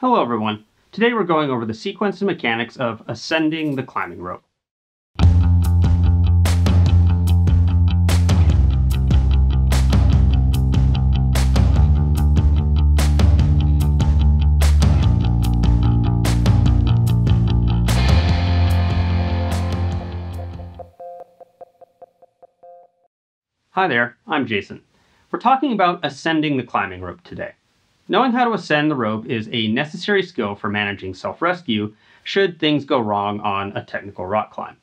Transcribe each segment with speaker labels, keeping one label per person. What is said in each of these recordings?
Speaker 1: Hello everyone. Today we're going over the sequence and mechanics of ascending the climbing rope. Hi there, I'm Jason. We're talking about ascending the climbing rope today. Knowing how to ascend the rope is a necessary skill for managing self-rescue should things go wrong on a technical rock climb.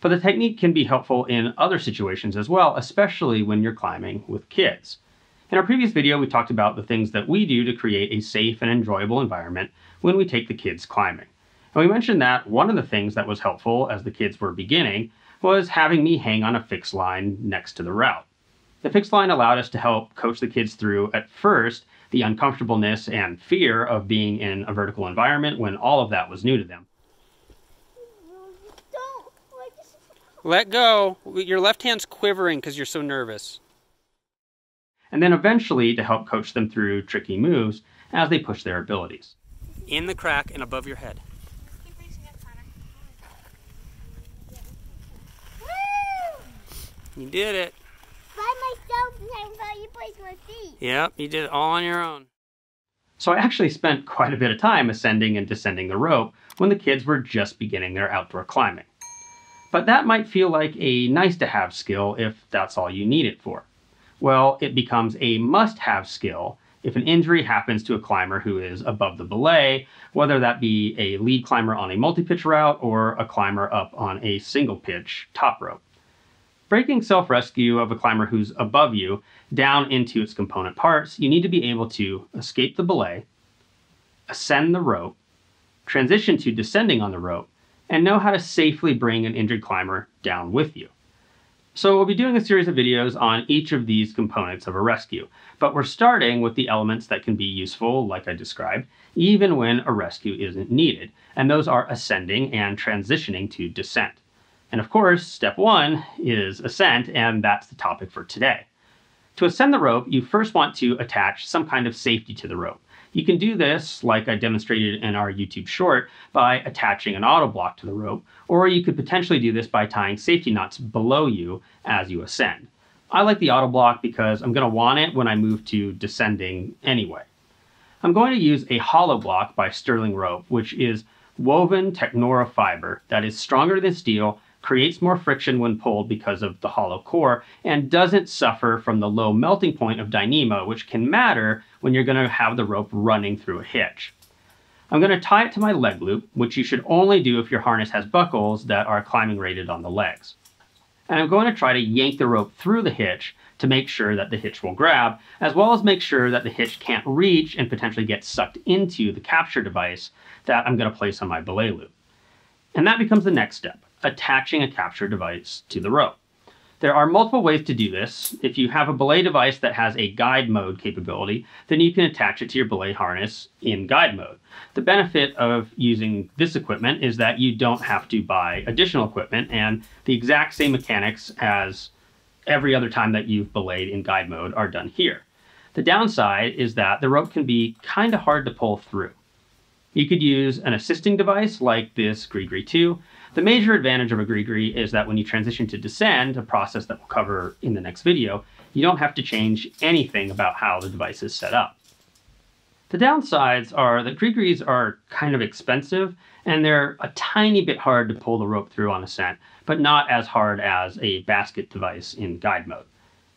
Speaker 1: But the technique can be helpful in other situations as well, especially when you're climbing with kids. In our previous video, we talked about the things that we do to create a safe and enjoyable environment when we take the kids climbing. And we mentioned that one of the things that was helpful as the kids were beginning was having me hang on a fixed line next to the route. The fixed line allowed us to help coach the kids through, at first, the uncomfortableness and fear of being in a vertical environment when all of that was new to them.
Speaker 2: Let go. Your left hand's quivering because you're so nervous.
Speaker 1: And then eventually to help coach them through tricky moves as they push their abilities.
Speaker 2: In the crack and above your head. You did it myself you my feet. Yep, you did it all on your own.
Speaker 1: So I actually spent quite a bit of time ascending and descending the rope when the kids were just beginning their outdoor climbing. But that might feel like a nice to have skill if that's all you need it for. Well, it becomes a must have skill if an injury happens to a climber who is above the belay, whether that be a lead climber on a multi pitch route or a climber up on a single pitch top rope breaking self-rescue of a climber who's above you down into its component parts, you need to be able to escape the belay, ascend the rope, transition to descending on the rope, and know how to safely bring an injured climber down with you. So we'll be doing a series of videos on each of these components of a rescue, but we're starting with the elements that can be useful, like I described, even when a rescue isn't needed, and those are ascending and transitioning to descent. And of course, step one is ascent, and that's the topic for today. To ascend the rope, you first want to attach some kind of safety to the rope. You can do this, like I demonstrated in our YouTube short, by attaching an auto block to the rope, or you could potentially do this by tying safety knots below you as you ascend. I like the auto block because I'm going to want it when I move to descending anyway. I'm going to use a hollow block by Sterling Rope, which is woven Technora fiber that is stronger than steel creates more friction when pulled because of the hollow core, and doesn't suffer from the low melting point of Dyneema, which can matter when you're going to have the rope running through a hitch. I'm going to tie it to my leg loop, which you should only do if your harness has buckles that are climbing rated on the legs. And I'm going to try to yank the rope through the hitch to make sure that the hitch will grab, as well as make sure that the hitch can't reach and potentially get sucked into the capture device that I'm going to place on my belay loop. And that becomes the next step attaching a capture device to the rope. There are multiple ways to do this. If you have a belay device that has a guide mode capability, then you can attach it to your belay harness in guide mode. The benefit of using this equipment is that you don't have to buy additional equipment and the exact same mechanics as every other time that you've belayed in guide mode are done here. The downside is that the rope can be kind of hard to pull through. You could use an assisting device like this GriGri 2, the major advantage of a GriGri is that when you transition to Descend, a process that we'll cover in the next video, you don't have to change anything about how the device is set up. The downsides are that GriGris are kind of expensive and they're a tiny bit hard to pull the rope through on ascent, but not as hard as a basket device in guide mode.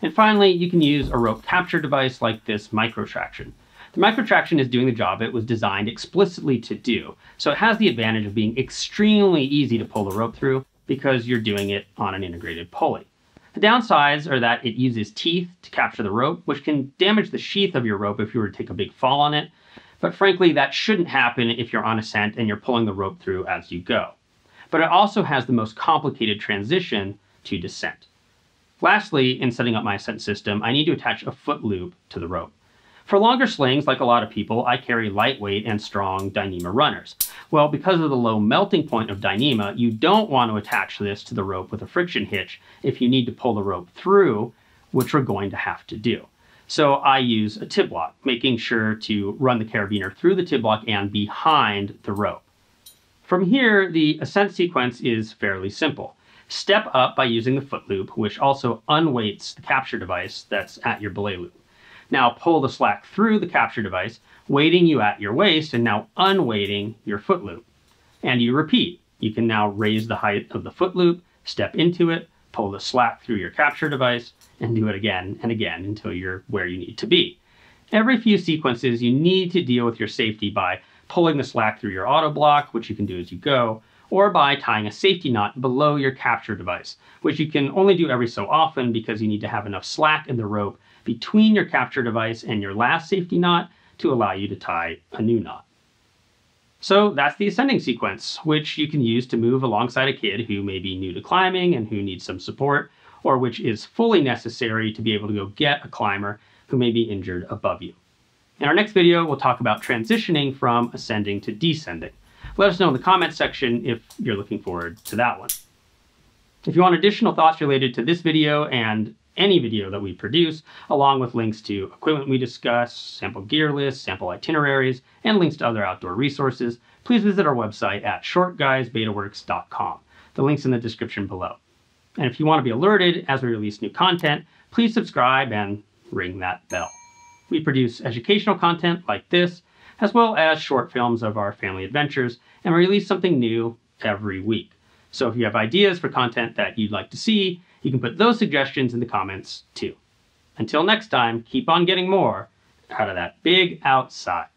Speaker 1: And finally, you can use a rope capture device like this Micro Traxion. The Micro Traxion is doing the job it was designed explicitly to do. So it has the advantage of being extremely easy to pull the rope through because you're doing it on an integrated pulley. The downsides are that it uses teeth to capture the rope, which can damage the sheath of your rope if you were to take a big fall on it. But frankly, that shouldn't happen if you're on ascent and you're pulling the rope through as you go. But it also has the most complicated transition to descent. Lastly, in setting up my ascent system, I need to attach a foot loop to the rope. For longer slings, like a lot of people, I carry lightweight and strong Dyneema runners. Well, because of the low melting point of Dyneema, you don't want to attach this to the rope with a friction hitch if you need to pull the rope through, which we're going to have to do. So I use a Tibloc, making sure to run the carabiner through the Tibloc and behind the rope. From here, the ascent sequence is fairly simple. Step up by using the foot loop, which also unweights the capture device that's at your belay loop. Now pull the slack through the capture device, weighting you at your waist and now unweighting your foot loop. And you repeat. You can now raise the height of the foot loop, step into it, pull the slack through your capture device, and do it again and again until you're where you need to be. Every few sequences, you need to deal with your safety by pulling the slack through your auto block, which you can do as you go, or by tying a safety knot below your capture device, which you can only do every so often because you need to have enough slack in the rope between your capture device and your last safety knot to allow you to tie a new knot. So that's the ascending sequence, which you can use to move alongside a kid who may be new to climbing and who needs some support, or which is fully necessary to be able to go get a climber who may be injured above you. In our next video, we'll talk about transitioning from ascending to descending. Let us know in the comments section if you're looking forward to that one. If you want additional thoughts related to this video and any video that we produce, along with links to equipment we discuss, sample gear lists, sample itineraries, and links to other outdoor resources, please visit our website at shortguysbetaworks.com. The link's in the description below. And if you want to be alerted as we release new content, please subscribe and ring that bell. We produce educational content like this, as well as short films of our family adventures, and we release something new every week. So if you have ideas for content that you'd like to see, you can put those suggestions in the comments too. Until next time, keep on getting more out of that big outside.